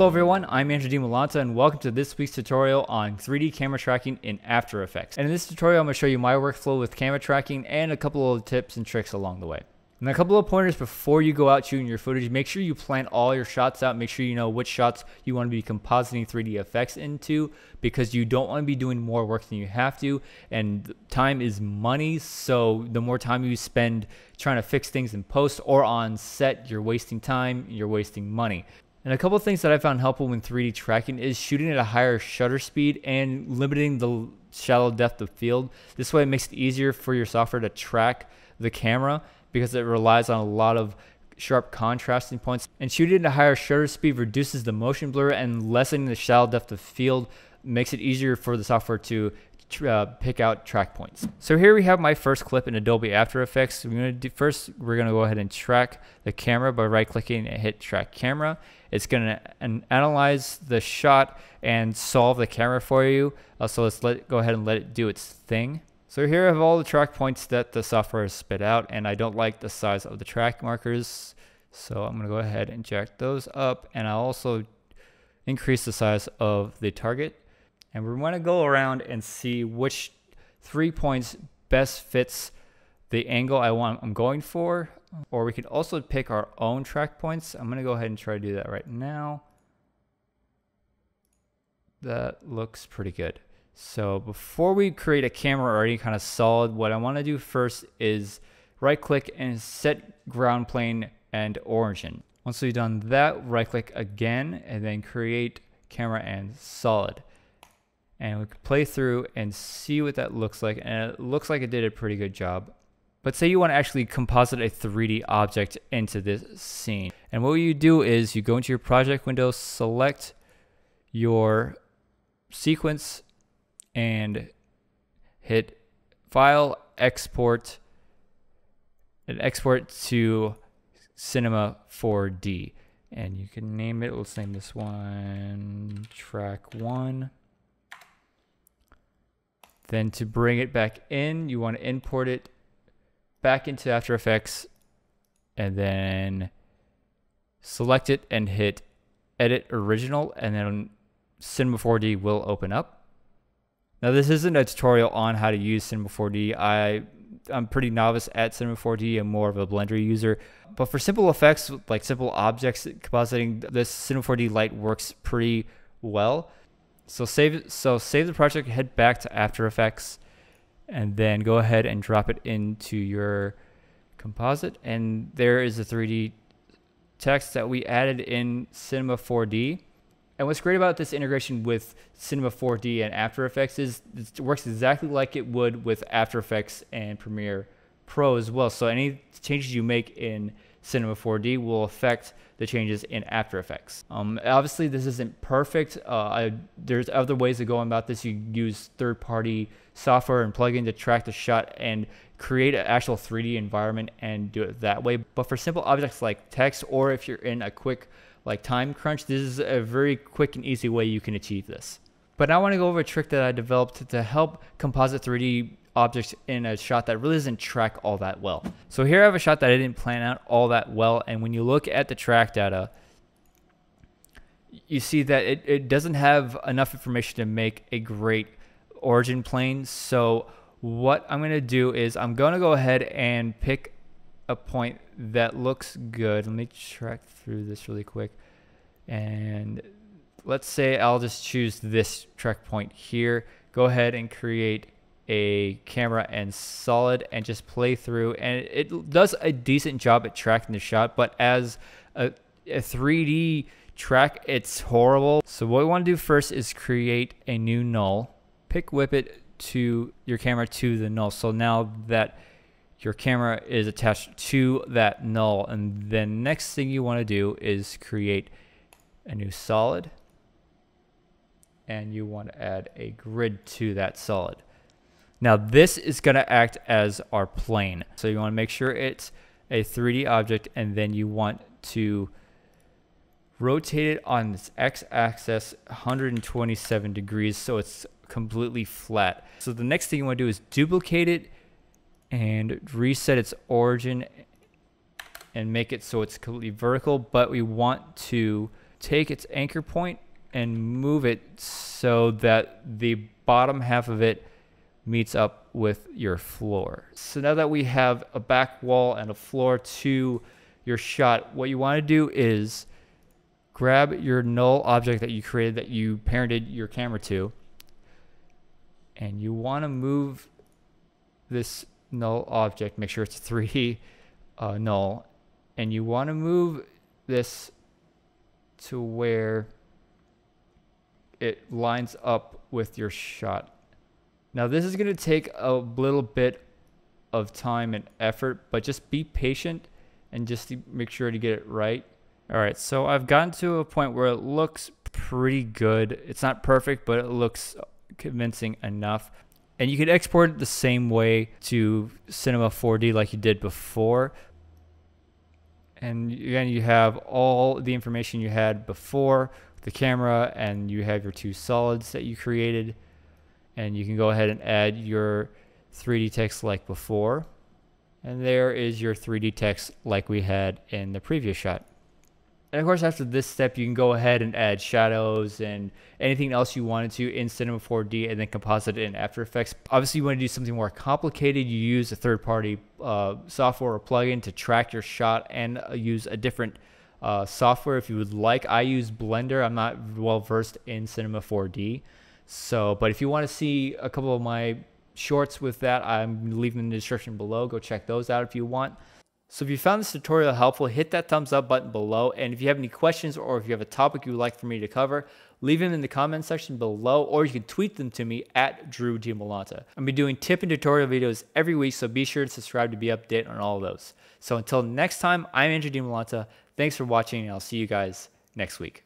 Hello everyone, I'm Andrew Dimalanta and welcome to this week's tutorial on 3D camera tracking in After Effects. And in this tutorial I'm going to show you my workflow with camera tracking and a couple of tips and tricks along the way. And a couple of pointers before you go out shooting your footage, make sure you plan all your shots out, make sure you know which shots you want to be compositing 3D effects into because you don't want to be doing more work than you have to and time is money, so the more time you spend trying to fix things in post or on set, you're wasting time, you're wasting money. And a couple of things that I found helpful when 3D tracking is shooting at a higher shutter speed and limiting the shallow depth of field. This way it makes it easier for your software to track the camera because it relies on a lot of sharp contrasting points. And shooting at a higher shutter speed reduces the motion blur and lessening the shallow depth of field makes it easier for the software to uh, pick out track points. So here we have my first clip in Adobe After Effects. We're gonna do, first, we're gonna go ahead and track the camera by right clicking and hit track camera. It's gonna an analyze the shot and solve the camera for you. Uh, so let's let go ahead and let it do its thing. So here I have all the track points that the software has spit out and I don't like the size of the track markers. So I'm gonna go ahead and jack those up and I'll also increase the size of the target and we want to go around and see which three points best fits the angle I want I'm going for. Or we can also pick our own track points. I'm gonna go ahead and try to do that right now. That looks pretty good. So before we create a camera or any kind of solid what I want to do first is right click and set ground plane and origin. Once we've done that right click again and then create camera and solid and we can play through and see what that looks like and it looks like it did a pretty good job. But say you want to actually composite a 3D object into this scene. And what you do is you go into your project window select your sequence and hit file export and export to cinema 4d and you can name it. Let's name this one track one then to bring it back in, you want to import it back into After Effects and then select it and hit edit original and then Cinema 4D will open up. Now this isn't a tutorial on how to use Cinema 4D. I I'm pretty novice at Cinema 4D. I'm more of a Blender user. But for simple effects like simple objects compositing, this Cinema 4D Lite works pretty well. So save so save the project, head back to After Effects, and then go ahead and drop it into your composite. And there is the 3D text that we added in Cinema 4D. And what's great about this integration with Cinema 4D and After Effects is it works exactly like it would with After Effects and Premiere Pro as well. So any changes you make in Cinema 4D will affect the changes in After Effects. Um, obviously, this isn't perfect. Uh, I, there's other ways of going about this. You use third-party software and plugin to track the shot and create an actual 3D environment and do it that way. But for simple objects like text, or if you're in a quick like time crunch, this is a very quick and easy way you can achieve this. But I want to go over a trick that I developed to help Composite 3D objects in a shot that really doesn't track all that well. So here I have a shot that I didn't plan out all that well. And when you look at the track data, you see that it, it doesn't have enough information to make a great origin plane. So what I'm going to do is I'm going to go ahead and pick a point that looks good. Let me track through this really quick. And let's say I'll just choose this track point here. Go ahead and create a camera and solid and just play through. And it does a decent job at tracking the shot but as a, a 3d track it's horrible. So what we want to do first is create a new null. Pick whip it to your camera to the null. So now that your camera is attached to that null and then next thing you want to do is create a new solid. And you want to add a grid to that solid now this is going to act as our plane. So you want to make sure it's a 3D object and then you want to rotate it on its x-axis 127 degrees so it's completely flat. So the next thing you want to do is duplicate it and reset its origin and make it so it's completely vertical, but we want to take its anchor point and move it so that the bottom half of it meets up with your floor. So now that we have a back wall and a floor to your shot, what you want to do is grab your null object that you created that you parented your camera to and you want to move this null object, make sure it's 3D uh, null, and you want to move this to where it lines up with your shot. Now this is going to take a little bit of time and effort, but just be patient and just make sure to get it right. All right, so I've gotten to a point where it looks pretty good. It's not perfect, but it looks convincing enough. And you can export it the same way to Cinema 4D like you did before. And again, you have all the information you had before the camera and you have your two solids that you created. And you can go ahead and add your 3D text like before. And there is your 3D text like we had in the previous shot. And of course, after this step, you can go ahead and add shadows and anything else you wanted to in Cinema 4D and then composite it in After Effects. Obviously, you want to do something more complicated. You use a third party uh, software or plugin to track your shot and uh, use a different uh, software if you would like. I use Blender. I'm not well versed in Cinema 4D. So, but if you want to see a couple of my shorts with that, I'm leaving in the description below. Go check those out if you want. So if you found this tutorial helpful, hit that thumbs up button below. And if you have any questions or if you have a topic you would like for me to cover, leave them in the comment section below or you can tweet them to me at Drew Dimalanta. I'll be doing tip and tutorial videos every week, so be sure to subscribe to be updated on all of those. So until next time, I'm Andrew Dimalanta. Thanks for watching and I'll see you guys next week.